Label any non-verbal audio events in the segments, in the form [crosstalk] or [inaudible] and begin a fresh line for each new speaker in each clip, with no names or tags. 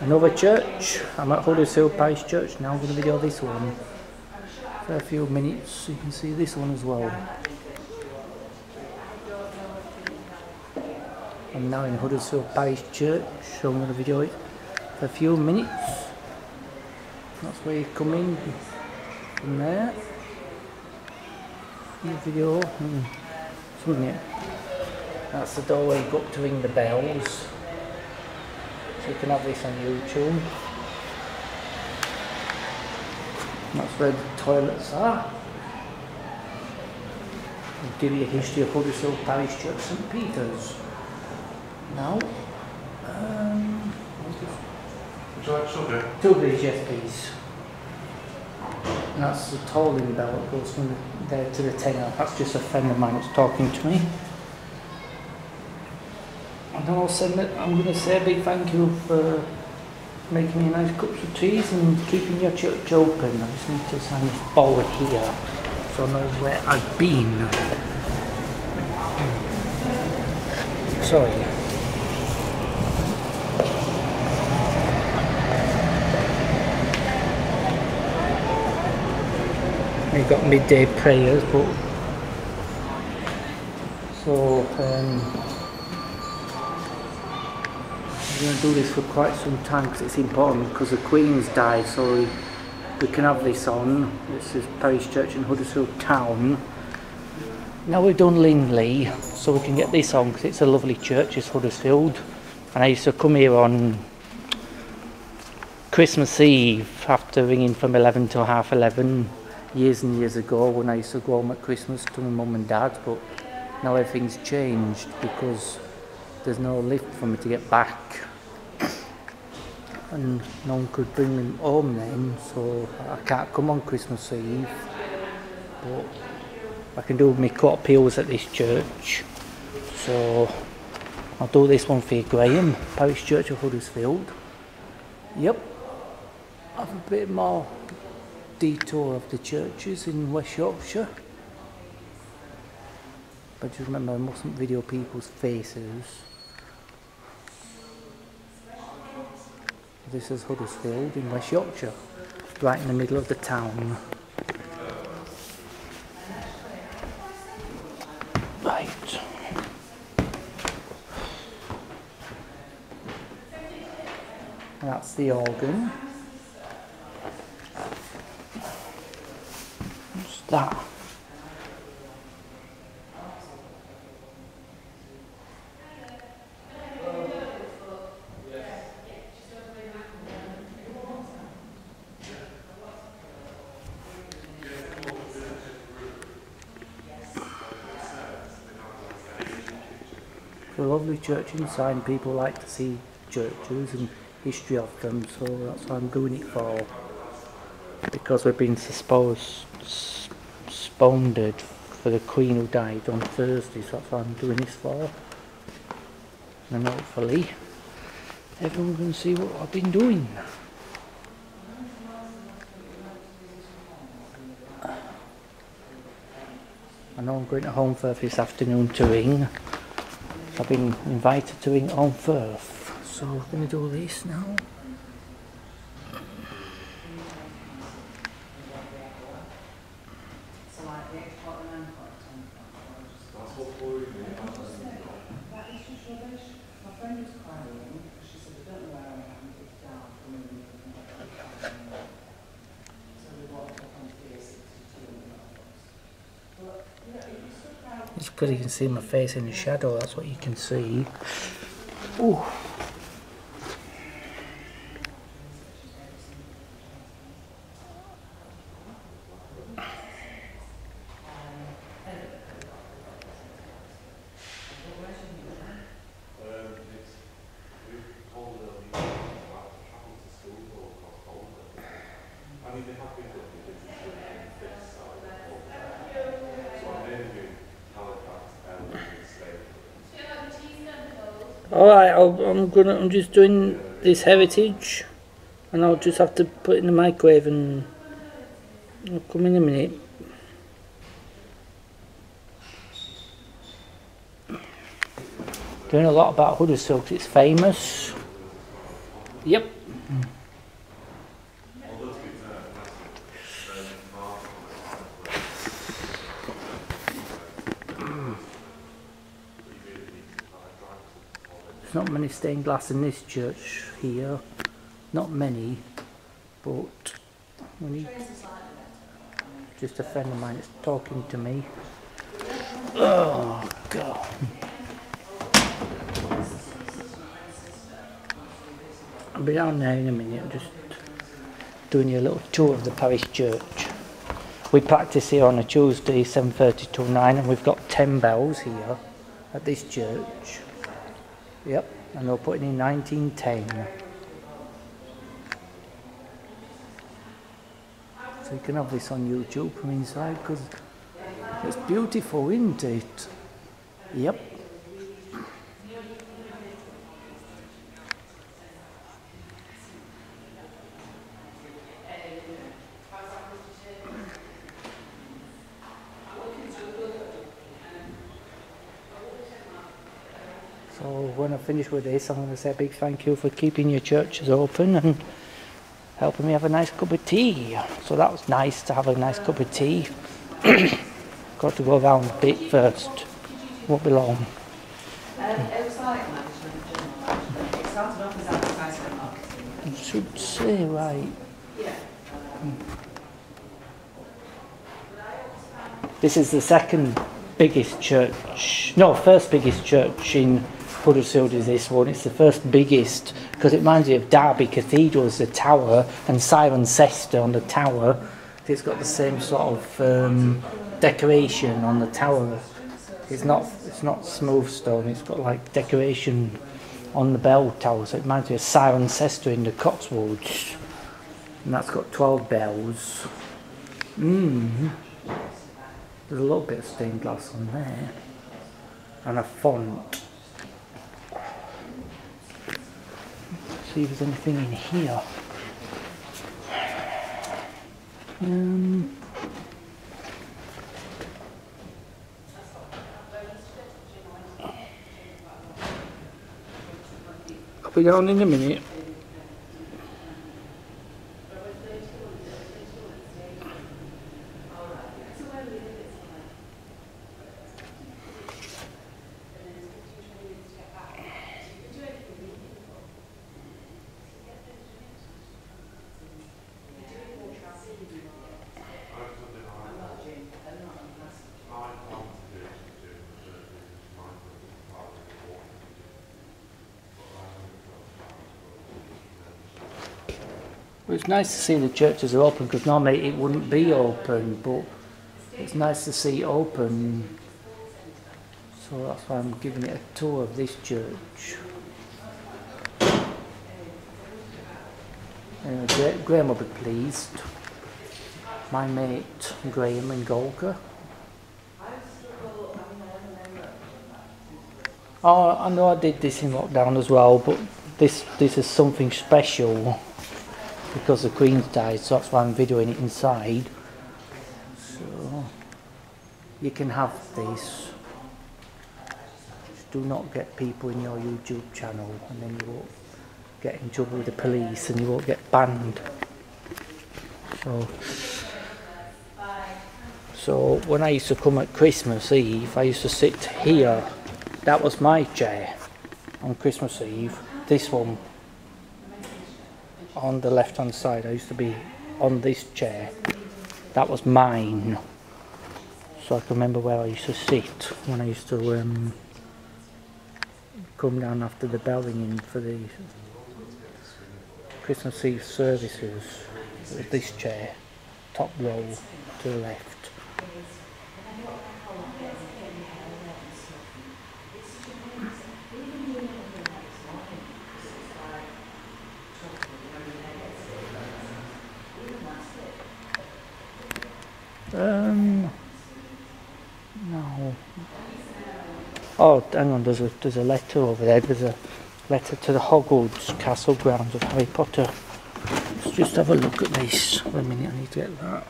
Another church. I'm at Huddersfield Parish Church now. I'm going to video this one for a few minutes you can see this one as well. I'm now in Huddersfield Parish Church, so I'm going to video it for a few minutes. That's where you come in from there. The video. Hmm. That's the doorway you go up to ring the bells. Can have this on YouTube. That's where the toilets are. I'll give you a history of Huddersfield Parish Church St Peter's. Now, um,
Would you like sugar?
two of these, yes please. And that's the tolling bell that goes from there to the tenor. That's just a friend of mine that's talking to me. And it, I'm going to say a big thank you for making me nice cups of teas and keeping your church open. I just need to this forward here so I know where I've been. Sorry. We've got midday prayers, but so um, we're going to do this for quite some time because it's important because the Queen's died, so we, we can have this on. This is Parish Church in Huddersfield Town. Now we've done Lindley, so we can get this on because it's a lovely church. It's Huddersfield, and I used to come here on Christmas Eve after ringing from 11 till half 11 years and years ago when I used to go home at Christmas to my mum and dad but now everything's changed because there's no lift for me to get back and no one could bring them home then so I can't come on Christmas Eve but I can do my quarter peals at this church so I'll do this one for Graham Parish Church of Huddersfield yep I have a bit more detour of the churches in West Yorkshire. But just remember, I mustn't video people's faces. This is Huddersfield in West Yorkshire, right in the middle of the town. Right. That's the organ. What's that? Lovely church inside and people like to see churches and history of them so that's what I'm doing it for because we've been supposed sponded for the Queen who died on Thursday, so that's what I'm doing this for. And hopefully everyone can see what I've been doing. I know I'm going to Holmfirth this afternoon to ring. I've been invited to ring Holmfirth, so we're going to do this now. It's because you can see my face in the shadow, that's what you can see. Ooh. Alright, I'm gonna. I'm just doing this heritage, and I'll just have to put it in the microwave, and I'll come in a minute. Doing a lot about Huddersfield it's famous. Yep. Mm. There's not many stained glass in this church here. Not many, but when he, just a friend of mine is talking to me. Oh God. I'll be down there in a minute. Just doing you a little tour of the parish church. We practice here on a Tuesday, 7.30 till 9, and we've got 10 bells here at this church. Yep, and they were put in in 1910. So you can have this on YouTube from inside because it's beautiful, isn't it? Yep. So when I finish with this, I'm going to say a big thank you for keeping your churches open and helping me have a nice cup of tea. So that was nice to have a nice cup of tea. [coughs] Got to go around a bit first. Won't be long.
Um,
should say right. This is the second biggest church, no, first biggest church in Huddersfield is this one. It's the first biggest because it reminds me of Derby Cathedral as the tower and Siren Cirencester on the tower. It's got the same sort of um, decoration on the tower. It's not it's not smooth stone. It's got like decoration on the bell tower. So it reminds me of Siren Cirencester in the Cotswolds. And that's got 12 bells. Mm. There's a little bit of stained glass on there. And a font. See if there's anything in here. Um, I'll be down in a minute. Well, it's nice to see the churches are open because normally it wouldn't be open, but it's nice to see open. So that's why I'm giving it a tour of this church. Anyway, Gra- Graham will be pleased. My mate Graham and Golga. Oh, I know I did this in lockdown as well, but this this is something special because the Queen's died, so that's why I'm videoing it inside. So you can have this. Just do not get people in your YouTube channel, and then you won't get in trouble with the police, and you won't get banned. So. So when I used to come at Christmas Eve, I used to sit here. That was my chair on Christmas Eve. This one on the left hand side. I used to be on this chair. That was mine. So I can remember where I used to sit when I used to um, come down after the bell ringing for the Christmas Eve services. It was this chair, top row to the left. Um, no. Oh, hang on. There's a there's a letter over there. There's a letter to the Hogwarts Castle grounds of Harry Potter. Let's just have a look at this. Wait a minute. I need to get that.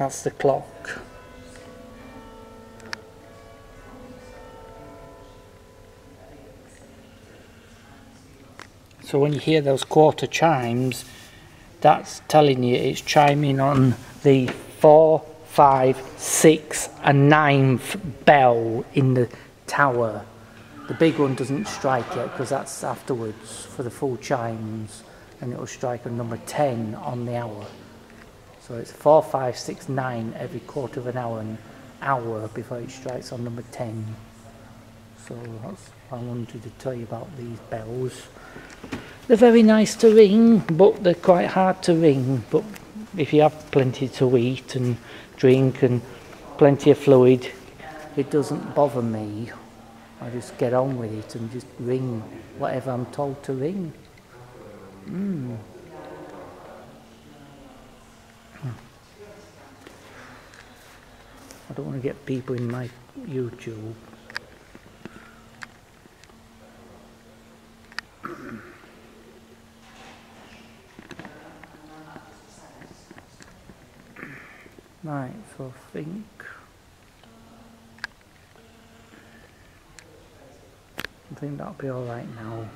That's the clock. So when you hear those quarter chimes, that's telling you it's chiming on the four, five, six, and ninth bell in the tower. The big one doesn't strike yet because that's afterwards for the full chimes, and it'll strike on number 10 on the hour. So it's four, five, six, nine every quarter of an hour, an hour before it strikes on number 10. So that's I wanted to tell you about these bells. They're very nice to ring, but they're quite hard to ring. But if you have plenty to eat and drink and plenty of fluid, it doesn't bother me. I just get on with it and just ring whatever I'm told to ring. Mm. I don't want to get people in my YouTube. Right, so I think I think that'll be alright now.